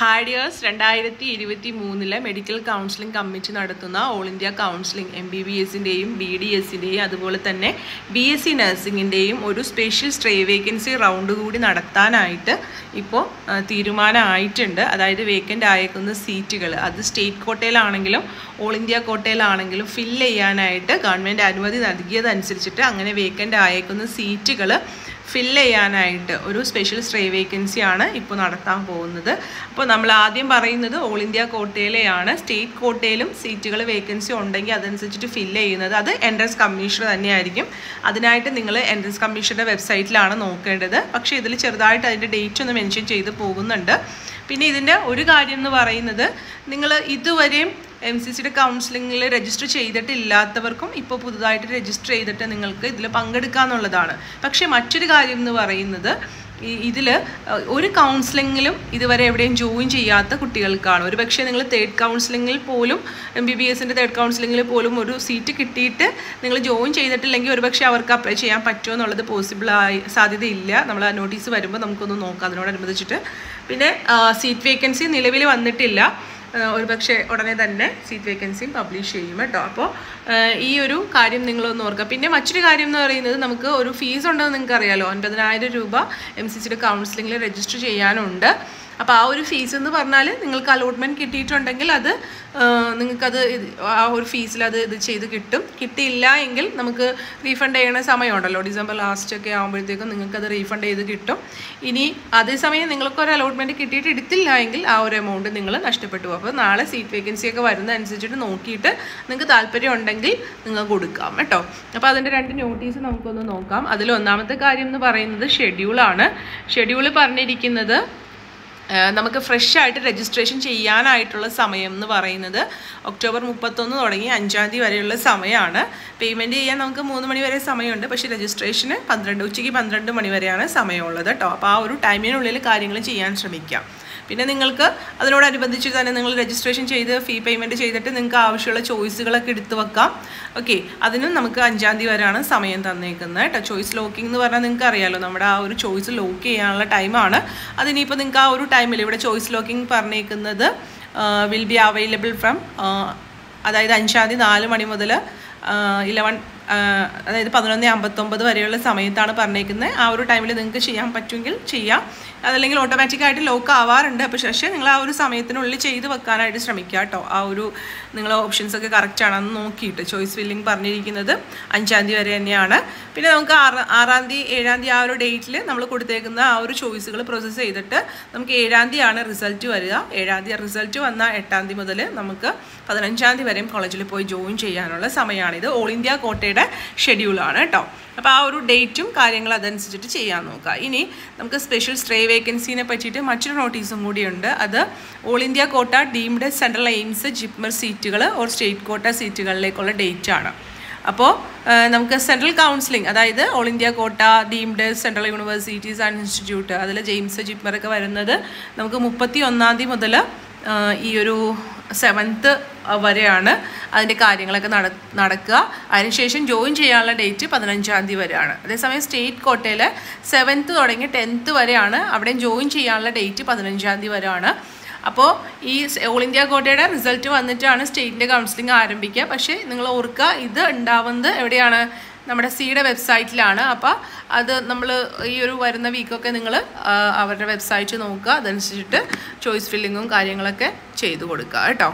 ഹാഡിയേഴ്സ് രണ്ടായിരത്തി ഇരുപത്തി മൂന്നിലെ മെഡിക്കൽ കൗൺസിലിംഗ് കമ്മിറ്റി നടത്തുന്ന all India counselling M B B എസിന്റെയും B D എസിന്റെയും അതുപോലെ തന്നെ ബി എസ് സി നഴ്സിംഗിന്റെയും ഒരു സ്പെഷ്യൽ സ്ട്രേ വേക്കൻസി റൗണ്ട് കൂടി നടത്താനായിട്ട് ഇപ്പോൾ തീരുമാനമായിട്ടുണ്ട്. അതായത് വേക്കന്റ് ആയേക്കുന്ന സീറ്റുകൾ. അത് സ്റ്റേറ്റ് കോട്ടയിലാണെങ്കിലും ഓൾ ഇന്ത്യ കോട്ടയിലാണെങ്കിലും ഫില്ല് ചെയ്യാനായിട്ട് ഗവൺമെന്റ് അനുമതി നൽകിയതനുസരിച്ചിട്ട് അങ്ങനെ വേക്കന്റ് ആയേക്കുന്ന സീറ്റുകൾ ഫില്ല് ചെയ്യാനായിട്ട് ഒരു സ്പെഷ്യൽ സ്ട്രേ വേക്കൻസിയാണ് ഇപ്പോൾ നടത്താൻ പോകുന്നത്. അപ്പോൾ നമ്മൾ ആദ്യം പറയുന്നത് ഓൾ ഇന്ത്യ കോട്ടയിലെയാണ്. സ്റ്റേറ്റ് കോട്ടയിലും സീറ്റുകൾ വേക്കൻസി ഉണ്ടെങ്കിൽ അതനുസരിച്ചിട്ട് ഫില്ല് ചെയ്യുന്നത്. അത് എൻട്രൻസ് കമ്മീഷണർ തന്നെയായിരിക്കും. അതിനായിട്ട് നിങ്ങൾ എൻട്രൻസ് കമ്മീഷന്റെ വെബ്സൈറ്റിലാണ് നോക്കേണ്ടത്. പക്ഷേ ഇതിൽ ചെറുതായിട്ട് അതിന്റെ ഡേറ്റ് ഒന്ന് മെൻഷൻ ചെയ്ത് പോകുന്നുണ്ട്. പിന്നെ ഇതിന്റെ ഒരു കാര്യം എന്ന് പറയുന്നത് നിങ്ങൾ ഇതുവരെയും എം സി സിയുടെ കൗൺസിലിങ്ങിൽ രജിസ്റ്റർ ചെയ്തിട്ടില്ലാത്തവർക്കും ഇപ്പോൾ പുതുതായിട്ട് രജിസ്റ്റർ ചെയ്തിട്ട് നിങ്ങൾക്ക് ഇതിൽ പങ്കെടുക്കാമെന്നുള്ളതാണ് പക്ഷേ മറ്റൊരു കാര്യം എന്ന് പറയുന്നത് ഇതിൽ ഒരു കൗൺസിലിങ്ങിലും ഇതുവരെ എവിടെയും ജോയിൻ ചെയ്യാത്ത കുട്ടികൾക്കാണ്. ഒരു പക്ഷേ നിങ്ങൾ തേർഡ് കൗൺസിലിങ്ങിൽ പോലും എം ബി ബി എസിന്റെ തേർഡ് കൗൺസിലിങ്ങിൽ പോലും ഒരു സീറ്റ് കിട്ടിയിട്ട് നിങ്ങൾ ജോയിൻ ചെയ്തിട്ടില്ലെങ്കിൽ ഒരു പക്ഷേ അവർക്ക് അപ്ലൈ ചെയ്യാൻ പറ്റുമോ എന്നുള്ളത് പോസിബിളായി സാധ്യതയില്ല. നമ്മൾ ആ നോട്ടീസ് വരുമ്പോൾ നമുക്കൊന്ന് നോക്കാം. അതിനോടനുബന്ധിച്ചിട്ട്. പിന്നെ സീറ്റ് വേക്കൻസി നിലവിൽ വന്നിട്ടില്ല. ഒരു പക്ഷേ ഉടനെ തന്നെ സീറ്റ് വേക്കൻസിയും പബ്ലിഷ് ചെയ്യും കേട്ടോ. അപ്പോൾ ഈ ഒരു കാര്യം നിങ്ങളൊന്ന് ഓർക്കുക. പിന്നെ മറ്റൊരു കാര്യം എന്ന് പറയുന്നത് നമുക്ക് ഒരു ഫീസ് ഉണ്ടെന്ന് നിങ്ങൾക്ക് അറിയാലോ ഒൻപതിനായിരം രൂപ എം സി സിയുടെ കൗൺസിലിങ്ങിൽ രജിസ്റ്റർ ചെയ്യാനുണ്ട്. അപ്പോൾ ആ ഒരു ഫീസ് എന്ന് പറഞ്ഞാൽ നിങ്ങൾക്ക് അലോട്ട്മെന്റ് കിട്ടിയിട്ടുണ്ടെങ്കിൽ അത് നിങ്ങൾക്കത് ആ ഒരു ഫീസിൽ അത് ഇത് ചെയ്ത് കിട്ടും. കിട്ടിയില്ല എങ്കിൽ നമുക്ക് റീഫണ്ട് ചെയ്യണ സമയമുണ്ടല്ലോ. ഡിസംബർ ലാസ്റ്റ് ഒക്കെ ആകുമ്പോഴത്തേക്കും നിങ്ങൾക്കത് റീഫണ്ട് ചെയ്ത് കിട്ടും. ഇനി അതേസമയം നിങ്ങൾക്ക് ഒരു അലോട്ട്മെന്റ് കിട്ടിയിട്ട് എടുത്തില്ല എങ്കിൽ ആ ഒരു എമൗണ്ട് നിങ്ങൾ നഷ്ടപ്പെട്ടു അപ്പോൾ നാളെ സീറ്റ് വേക്കൻസി ഒക്കെ വരുന്നതനുസരിച്ചിട്ട് നോക്കിയിട്ട് നിങ്ങൾക്ക് താല്പര്യം ഉണ്ടെങ്കിൽ നിങ്ങൾ കൊടുക്കാം കേട്ടോ. അപ്പോൾ അതിന്റെ രണ്ട് നോട്ടീസ് നമുക്കൊന്ന് നോക്കാം. അതിൽ ഒന്നാമത്തെ കാര്യം എന്ന് പറയുന്നത് ഷെഡ്യൂളാണ് ഷെഡ്യൂൾ പറഞ്ഞിരിക്കുന്നത് നമുക്ക് ഫ്രഷ് ആയിട്ട് രജിസ്ട്രേഷൻ ചെയ്യാനായിട്ടുള്ള സമയം എന്ന് പറയുന്നത് ഒക്ടോബർ മുപ്പത്തൊന്ന് തുടങ്ങി അഞ്ചാം തീയതി വരെയുള്ള സമയമാണ്. പേയ്മെന്റ് ചെയ്യാൻ നമുക്ക് മൂന്ന് മണി വരെ സമയമുണ്ട്. പക്ഷേ രജിസ്ട്രേഷന് പന്ത്രണ്ട് ഉച്ചയ്ക്ക് പന്ത്രണ്ട് മണി വരെയാണ് സമയമുള്ളത് കേട്ടോ അപ്പോൾ ആ ഒരു ടൈമിനുള്ളിൽ കാര്യങ്ങൾ ചെയ്യാൻ ശ്രമിക്കാം. പിന്നെ നിങ്ങൾക്ക് അതിനോടനുബന്ധിച്ച് തന്നെ നിങ്ങൾ രജിസ്ട്രേഷൻ ചെയ്ത് ഫീ പേയ്മെന്റ് ചെയ്തിട്ട് നിങ്ങൾക്ക് ആവശ്യമുള്ള ചോയ്സുകളൊക്കെ എടുത്തു വെക്കാം. ഓക്കെ അതിനും നമുക്ക് അഞ്ചാം തീയതി വരെയാണ് സമയം തന്നേക്കുന്നത് കേട്ടോ. ചോയ്സ് ലോക്കിംഗ് എന്ന് പറഞ്ഞാൽ നിങ്ങൾക്ക് അറിയാമല്ലോ നമ്മുടെ ആ ഒരു ചോയ്സ് ലോക്ക് ചെയ്യാനുള്ള ടൈമാണ് അതിനിപ്പോൾ നിങ്ങൾക്ക് ആ ഒരു ടൈമിൽ ഇവിടെ ചോയ്സ് ലോക്കിംഗ് പറഞ്ഞേക്കുന്നത് വിൽ ബി അവൈലബിൾ ഫ്രം അതായത് അഞ്ചാം തീയതി നാല് മണി മുതൽ ഇലവൻ അതായത് പതിനൊന്ന് അമ്പത്തൊമ്പത് വരെയുള്ള സമയത്താണ് പറഞ്ഞേക്കുന്നത്. ആ ഒരു ടൈമിൽ നിങ്ങൾക്ക് ചെയ്യാൻ പറ്റുമെങ്കിൽ ചെയ്യാം. അതല്ലെങ്കിൽ ഓട്ടോമാറ്റിക്കായിട്ട് ലോക്ക് ആവാറുണ്ട്. അപ്പോൾ പക്ഷേ നിങ്ങൾ ആ ഒരു സമയത്തിനുള്ളിൽ ചെയ്ത് വെക്കാനായിട്ട് ശ്രമിക്കുക കേട്ടോ. ആ ഒരു നിങ്ങൾ ഓപ്ഷൻസ് ഒക്കെ കറക്റ്റ് ആണെന്ന് നോക്കിയിട്ട്. ചോയ്സ് ഫില്ലിംഗ് പറഞ്ഞിരിക്കുന്നത് അഞ്ചാം തീയതി വരെ തന്നെയാണ്. പിന്നെ നമുക്ക് ആറ് ആറാം തീയതി ഏഴാം തീയതി ആ ഒരു ഡേറ്റിൽ നമ്മൾ കൊടുത്തേക്കുന്ന ആ ഒരു ചോയ്സുകൾ പ്രോസസ്സ് ചെയ്തിട്ട് നമുക്ക് ഏഴാം തീയതിയാണ് റിസൾട്ട് വരിക. ഏഴാം തീയതി റിസൾട്ട് വന്ന എട്ടാം തീയതി മുതൽ നമുക്ക് പതിനഞ്ചാം തീയതി വരെയും കോളേജിൽ പോയി ജോയിൻ ചെയ്യാനുള്ള സമയമാണിത് ഓൾ ഇന്ത്യ കോട്ടയുടെ ഷെഡ്യൂളാണ് കേട്ടോ. അപ്പോൾ ആ ഒരു ഡേറ്റും കാര്യങ്ങൾ അതനുസരിച്ചിട്ട് ചെയ്യാൻ നോക്കുക ഇനി നമുക്ക് സ്പെഷ്യൽ സ്ട്രേ വേക്കൻസിനെ പറ്റിയിട്ട് മറ്റൊരു നോട്ടീസും കൂടിയുണ്ട് അത് all India quota deemed central AIIMS JIPMER സീറ്റുകൾ ഓർ സ്റ്റേറ്റ് കോട്ട സീറ്റുകളിലേക്കുള്ള ഡേറ്റ് ആണ് അപ്പോൾ നമുക്ക് സെൻട്രൽ കൗൺസിലിംഗ് അതായത് all India quota deemed central universities and institute അതിൽ ജെയിംസ് ജിപ്മർ ഒക്കെ വരുന്നത് നമുക്ക് മുപ്പത്തി ഒന്നാം തീയതി മുതൽ ഈ ഒരു സെവൻത്ത് വരെയാണ് അതിന്റെ കാര്യങ്ങളൊക്കെ നട നടക്കുക. അതിനുശേഷം ജോയിൻ ചെയ്യാനുള്ള ഡേറ്റ് പതിനഞ്ചാം തീയതി വരെയാണ്. അതേസമയം സ്റ്റേറ്റ് കോട്ടയിൽ സെവൻത്ത് തുടങ്ങി ടെൻത്ത് വരെയാണ് അവിടെ ജോയിൻ ചെയ്യാനുള്ള ഡേറ്റ് പതിനഞ്ചാം തീയതി വരെയാണ്. അപ്പോൾ ഈ ഓൾ ഇന്ത്യ കോട്ടയുടെ റിസൾട്ട് വന്നിട്ടാണ് സ്റ്റേറ്റിന്റെ കൗൺസിലിംഗ് ആരംഭിക്കുക. പക്ഷേ നിങ്ങൾ ഓർക്കുക ഇത് ഉണ്ടാവുന്നത് എവിടെയാണ്? നമ്മുടെ സിയുടെ വെബ്സൈറ്റിലാണ്. അപ്പോൾ അത് നമ്മൾ ഈ ഒരു വരുന്ന വീക്കൊക്കെ നിങ്ങൾ അവരുടെ വെബ്സൈറ്റ് നോക്കുക. അതനുസരിച്ചിട്ട് ചോയ്സ് ഫില്ലിങ്ങും കാര്യങ്ങളൊക്കെ ചെയ്തു കൊടുക്കുക. കേട്ടോ?